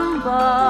number.